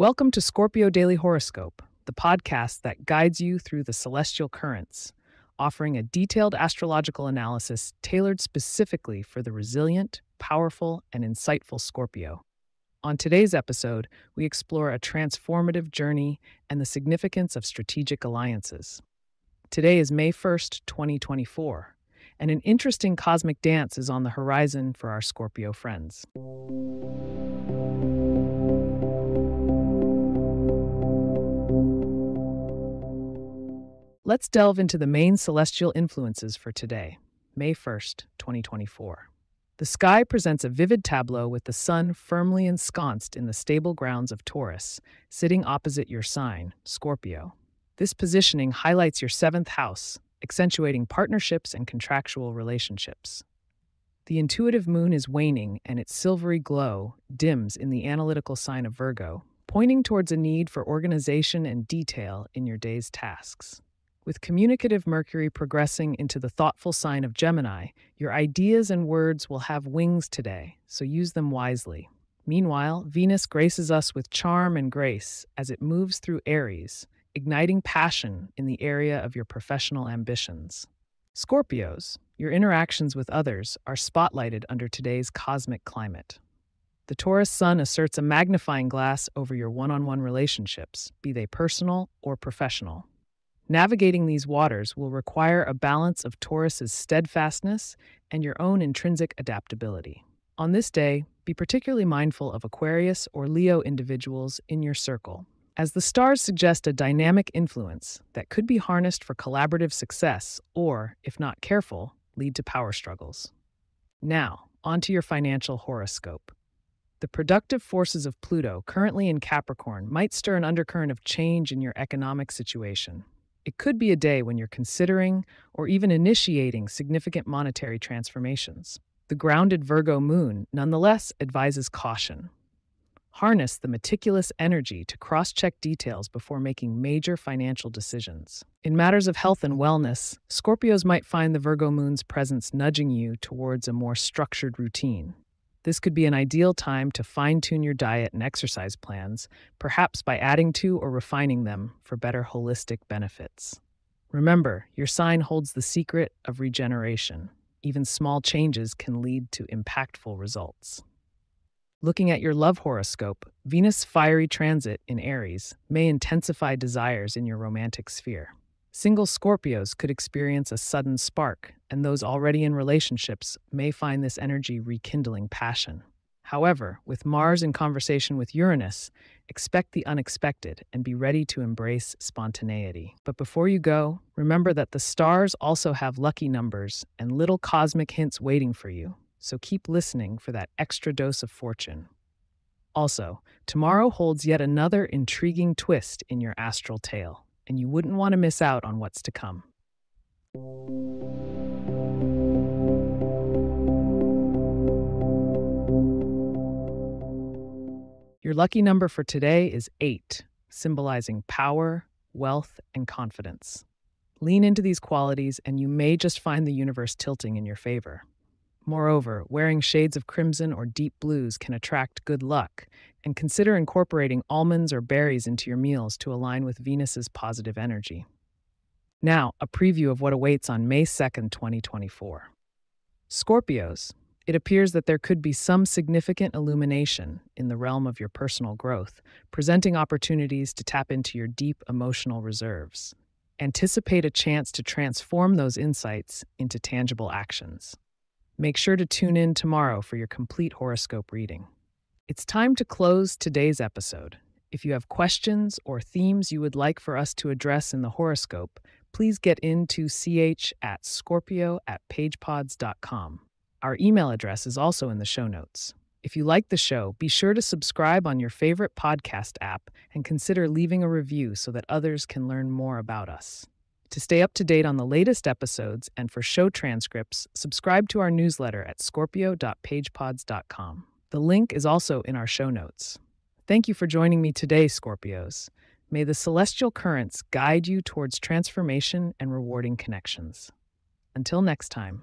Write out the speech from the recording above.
Welcome to Scorpio Daily Horoscope, the podcast that guides you through the celestial currents, offering a detailed astrological analysis tailored specifically for the resilient, powerful, and insightful Scorpio. On today's episode, we explore a transformative journey and the significance of strategic alliances. Today is May 1st, 2024, and an interesting cosmic dance is on the horizon for our Scorpio friends. Let's delve into the main celestial influences for today, May 1st, 2024. The sky presents a vivid tableau with the sun firmly ensconced in the stable grounds of Taurus, sitting opposite your sign, Scorpio. This positioning highlights your seventh house, accentuating partnerships and contractual relationships. The intuitive moon is waning, and its silvery glow dims in the analytical sign of Virgo, pointing towards a need for organization and detail in your day's tasks. With communicative Mercury progressing into the thoughtful sign of Gemini, your ideas and words will have wings today, so use them wisely. Meanwhile, Venus graces us with charm and grace as it moves through Aries, igniting passion in the area of your professional ambitions. Scorpios, your interactions with others are spotlighted under today's cosmic climate. The Taurus sun asserts a magnifying glass over your one on one relationships, be they personal or professional. Navigating these waters will require a balance of Taurus's steadfastness and your own intrinsic adaptability. On this day, be particularly mindful of Aquarius or Leo individuals in your circle, as the stars suggest a dynamic influence that could be harnessed for collaborative success or, if not careful, lead to power struggles. Now, onto your financial horoscope. The productive forces of Pluto, currently in Capricorn, might stir an undercurrent of change in your economic situation, it could be a day when you're considering or even initiating significant monetary transformations. The grounded Virgo moon nonetheless advises caution. Harness the meticulous energy to cross check details before making major financial decisions. In matters of health and wellness, Scorpios might find the Virgo moon's presence nudging you towards a more structured routine. This could be an ideal time to fine tune your diet and exercise plans, perhaps by adding to or refining them for better holistic benefits. Remember, your sign holds the secret of regeneration. Even small changes can lead to impactful results. Looking at your love horoscope, Venus' fiery transit in Aries may intensify desires in your romantic sphere. Single Scorpios could experience a sudden spark, and those already in relationships may find this energy rekindling passion. However, with Mars in conversation with Uranus, expect the unexpected and be ready to embrace spontaneity. But before you go, remember that the stars also have lucky numbers and little cosmic hints waiting for you, so keep listening for that extra dose of fortune. Also, tomorrow holds yet another intriguing twist in your astral tale and you wouldn't want to miss out on what's to come. Your lucky number for today is 8, symbolizing power, wealth, and confidence. Lean into these qualities, and you may just find the universe tilting in your favor. Moreover, wearing shades of crimson or deep blues can attract good luck, and consider incorporating almonds or berries into your meals to align with Venus's positive energy. Now, a preview of what awaits on May 2nd, 2024. Scorpios, it appears that there could be some significant illumination in the realm of your personal growth, presenting opportunities to tap into your deep emotional reserves. Anticipate a chance to transform those insights into tangible actions. Make sure to tune in tomorrow for your complete horoscope reading. It's time to close today's episode. If you have questions or themes you would like for us to address in the horoscope, please get into ch at scorpio at pagepods.com. Our email address is also in the show notes. If you like the show, be sure to subscribe on your favorite podcast app and consider leaving a review so that others can learn more about us. To stay up to date on the latest episodes and for show transcripts, subscribe to our newsletter at scorpio.pagepods.com. The link is also in our show notes. Thank you for joining me today, Scorpios. May the celestial currents guide you towards transformation and rewarding connections. Until next time.